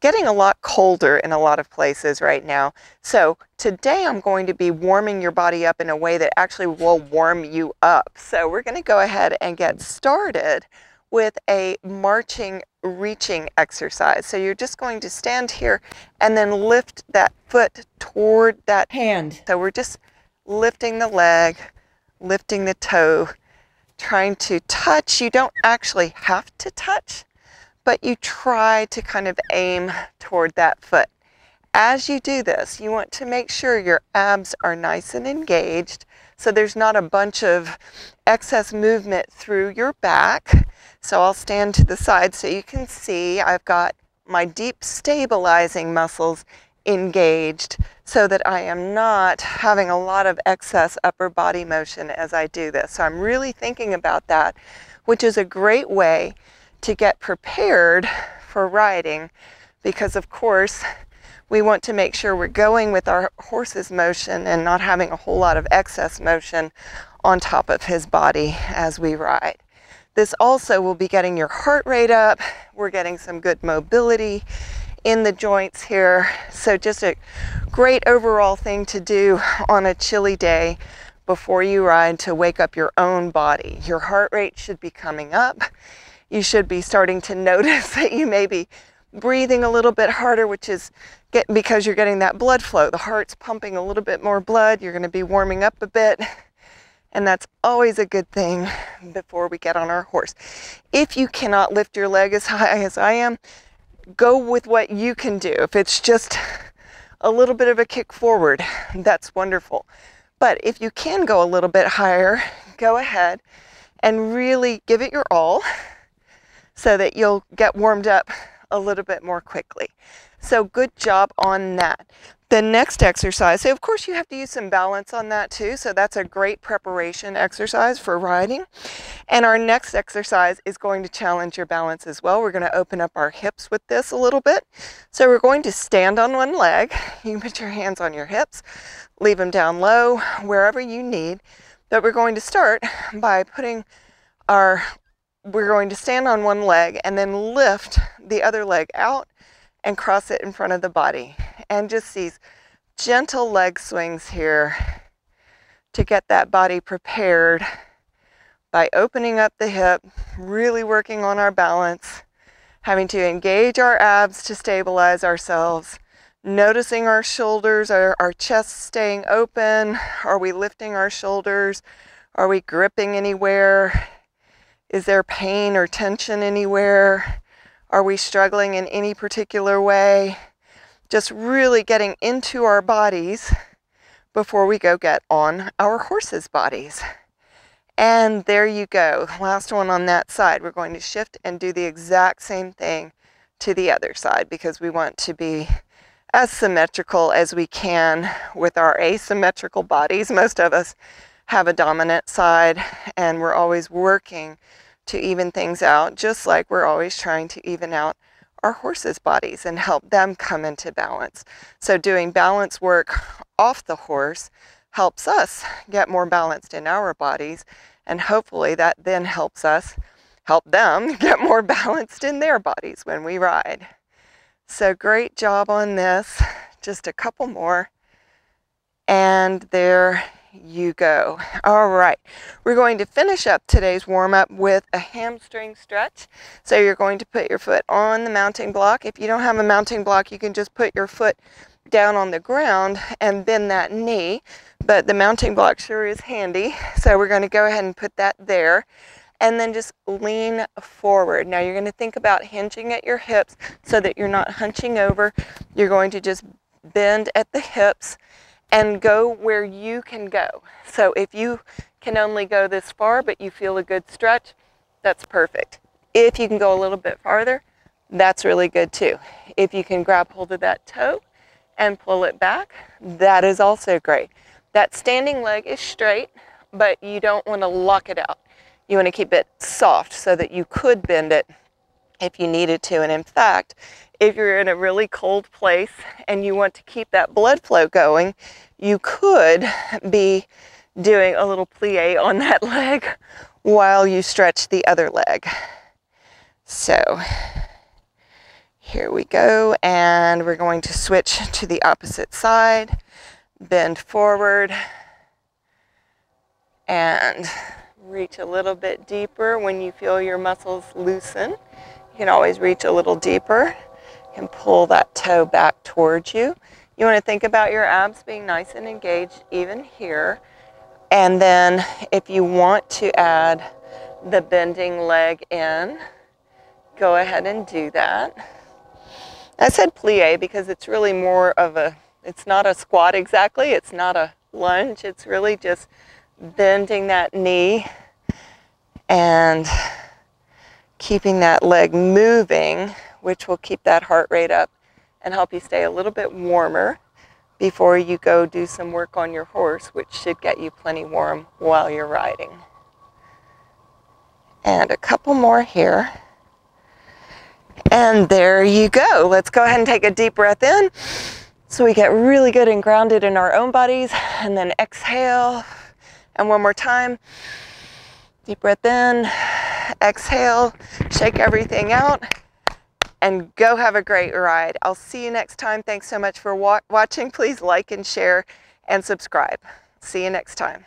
getting a lot colder in a lot of places right now. So today I'm going to be warming your body up in a way that actually will warm you up. So we're going to go ahead and get started with a marching reaching exercise. So you're just going to stand here and then lift that foot toward that hand. So we're just lifting the leg, lifting the toe, trying to touch. You don't actually have to touch, but you try to kind of aim toward that foot. As you do this, you want to make sure your abs are nice and engaged so there's not a bunch of excess movement through your back so I'll stand to the side so you can see I've got my deep stabilizing muscles engaged so that I am not having a lot of excess upper body motion as I do this. So I'm really thinking about that, which is a great way to get prepared for riding because of course we want to make sure we're going with our horse's motion and not having a whole lot of excess motion on top of his body as we ride. This also will be getting your heart rate up. We're getting some good mobility in the joints here. So just a great overall thing to do on a chilly day before you ride to wake up your own body. Your heart rate should be coming up. You should be starting to notice that you may be breathing a little bit harder, which is get, because you're getting that blood flow. The heart's pumping a little bit more blood. You're going to be warming up a bit. And that's always a good thing before we get on our horse. If you cannot lift your leg as high as I am, go with what you can do. If it's just a little bit of a kick forward, that's wonderful. But if you can go a little bit higher, go ahead and really give it your all so that you'll get warmed up a little bit more quickly. So good job on that. The next exercise, so of course you have to use some balance on that too, so that's a great preparation exercise for riding. And our next exercise is going to challenge your balance as well. We're going to open up our hips with this a little bit. So we're going to stand on one leg. You put your hands on your hips, leave them down low, wherever you need. But we're going to start by putting our, we're going to stand on one leg and then lift the other leg out and cross it in front of the body. And just these gentle leg swings here to get that body prepared by opening up the hip, really working on our balance, having to engage our abs to stabilize ourselves, noticing our shoulders, our, our chest staying open. Are we lifting our shoulders? Are we gripping anywhere? Is there pain or tension anywhere? Are we struggling in any particular way? Just really getting into our bodies before we go get on our horses' bodies. And there you go. Last one on that side. We're going to shift and do the exact same thing to the other side because we want to be as symmetrical as we can with our asymmetrical bodies. Most of us have a dominant side and we're always working to even things out, just like we're always trying to even out our horses' bodies and help them come into balance. So, doing balance work off the horse helps us get more balanced in our bodies, and hopefully, that then helps us help them get more balanced in their bodies when we ride. So, great job on this. Just a couple more. And there you go. All right, we're going to finish up today's warm up with a hamstring stretch. So you're going to put your foot on the mounting block. If you don't have a mounting block, you can just put your foot down on the ground and bend that knee. But the mounting block sure is handy. So we're going to go ahead and put that there and then just lean forward. Now you're going to think about hinging at your hips so that you're not hunching over. You're going to just bend at the hips and go where you can go. So if you can only go this far, but you feel a good stretch, that's perfect. If you can go a little bit farther, that's really good too. If you can grab hold of that toe and pull it back, that is also great. That standing leg is straight, but you don't want to lock it out. You want to keep it soft so that you could bend it if you needed to. And in fact, if you're in a really cold place and you want to keep that blood flow going, you could be doing a little plie on that leg while you stretch the other leg. So Here we go, and we're going to switch to the opposite side. Bend forward and reach a little bit deeper when you feel your muscles loosen. You can always reach a little deeper. Can pull that toe back towards you. You want to think about your abs being nice and engaged even here. And then if you want to add the bending leg in, go ahead and do that. I said plie because it's really more of a, it's not a squat exactly, it's not a lunge, it's really just bending that knee and keeping that leg moving, which will keep that heart rate up and help you stay a little bit warmer before you go do some work on your horse, which should get you plenty warm while you're riding. And a couple more here. And there you go. Let's go ahead and take a deep breath in so we get really good and grounded in our own bodies. And then exhale. And one more time. Deep breath in, exhale, shake everything out, and go have a great ride. I'll see you next time. Thanks so much for wa watching. Please like and share and subscribe. See you next time.